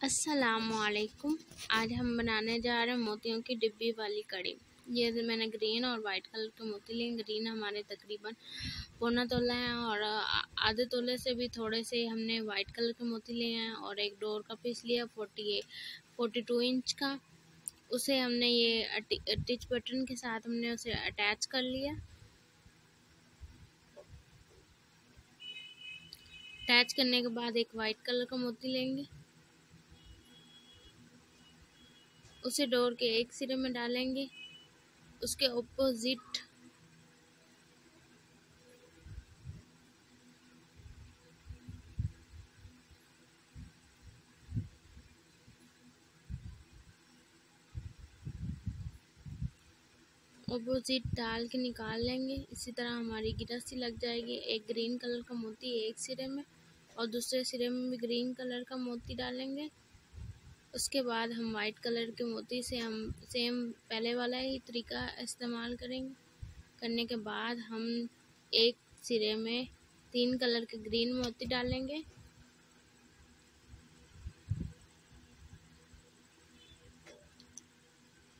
असलकुम आज हम बनाने जा रहे हैं मोतियों की डिब्बी वाली कड़ी ये मैंने ग्रीन और वाइट कलर के मोती लिए ग्रीन हमारे तकरीबन पौना तोला है और आधे तोले से भी थोड़े से हमने वाइट कलर के मोती लिए हैं और एक डोर का पीस लिया फोर्टी फोर्टी टू इंच का। उसे हमने ये टिच बटन के साथ हमने उसे अटैच कर लिया। अटैच करने के बाद एक वाइट कलर का मोती लेंगे। उसे डोर के एक सिरे में डालेंगे। उसके ऑपोजिट ऑपोजिट डाल के निकाल लेंगे। इसी तरह हमारी गिरस्ती लग जाएगी। एक ग्रीन कलर का मोती एक सिरे में और दूसरे सिरे में भी ग्रीन कलर का मोती डालेंगे। उसके बाद हम वाइट कलर के मोती से हम सेम पहले वाला ही तरीका इस्तेमाल करेंगे। करने के बाद हम एक सिरे में तीन कलर के ग्रीन मोती डालेंगे।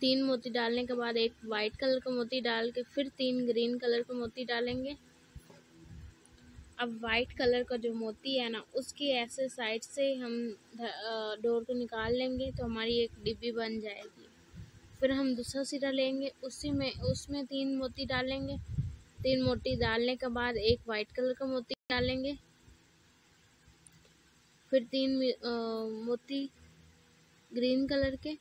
तीन मोती डालने के बाद एक वाइट कलर का मोती डाल के फिर तीन ग्रीन कलर का मोती डालेंगे। अब वाइट कलर का जो मोती है ना, उसकी ऐसे साइड से हम डोर को निकाल लेंगे तो हमारी एक डिब्बी बन जाएगी। फिर हम दूसरा सिरा लेंगे, उसी में, उसमें तीन मोती डालेंगे। तीन मोती डालने के बाद एक वाइट कलर का मोती डालेंगे। फिर तीन मोती ग्रीन कलर के।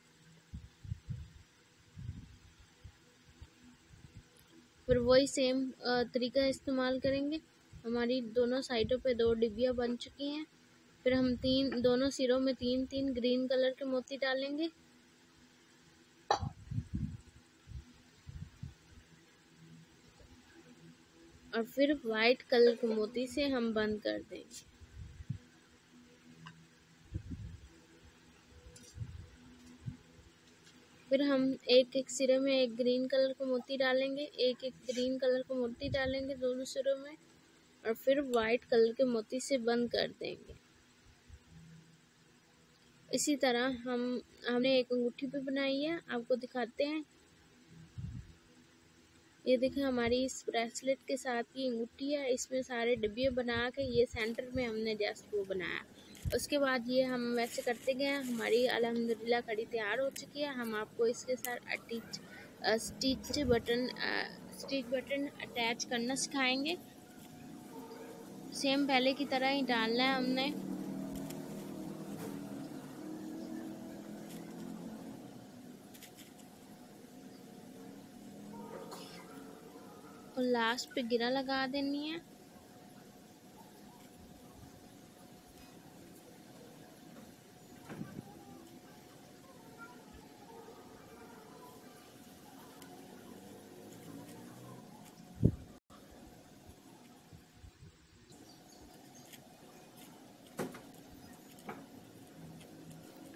फिर वही सेम तरीका इस्तेमाल करेंगे। हमारी दोनों साइडों पे दो डिब्बियाँ बन चुकी हैं। फिर हम तीन, दोनों सिरों में तीन तीन ग्रीन कलर के मोती डालेंगे। और फिर वाइट कलर के मोती से हम बंद कर देंगे। फिर हम एक एक सिरे में एक ग्रीन कलर का मोती डालेंगे, एक एक ग्रीन कलर का मोती डालेंगे दोनों सिरों में। और फिर वाइट कलर के मोती से बंद कर देंगे। इसी तरह हम, हमने एक अंगूठी भी बनाई है। आपको दिखाते हैं। ये देखें, हमारी इस ब्रेसलेट के साथ की अंगूठी है। इसमें सारे डिब्बे बना के ये सेंटर में हमने जस्ट वो बनाया। उसके बाद ये हम वैसे करते गए हमारी अलहमदिल्ला कड़ी तैयार हो चुकी है। हम आपको इसके साथ attach stitch button stitch button attach करना सिखाएँगे। सेम पहले की तरह ही डालना है हमने। और लास्ट पे गिरा लगा देनी है।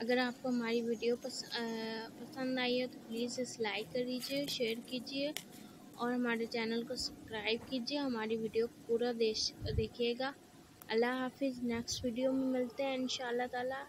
अगर आपको हमारी वीडियो पस, आ, पसंद आई है तो प्लीज़ इस लाइक कर दीजिए शेयर कीजिए और हमारे चैनल को सब्सक्राइब कीजिए। हमारी वीडियो पूरा देश देखिएगा। अल्लाह हाफिज़। नेक्स्ट वीडियो में मिलते हैं इन ताला।